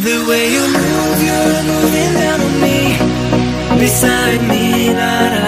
The way you move, you're moving down on me. Beside me, not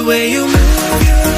the way you move.